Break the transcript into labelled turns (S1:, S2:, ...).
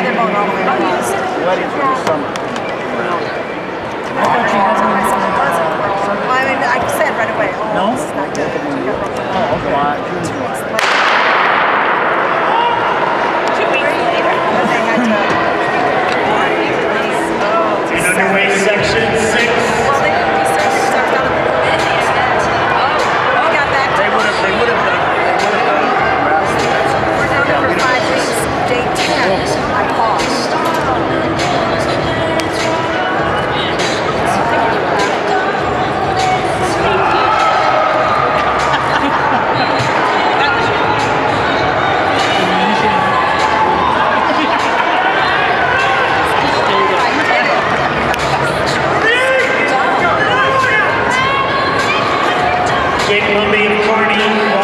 S1: other boat all the way.
S2: Weddings this summer.
S1: I thought you had one. Well, I mean, I said right away, oh,
S3: No?
S1: this is not good.
S3: Oh, okay.
S1: Two weeks later. Jake Mumby of Kearney,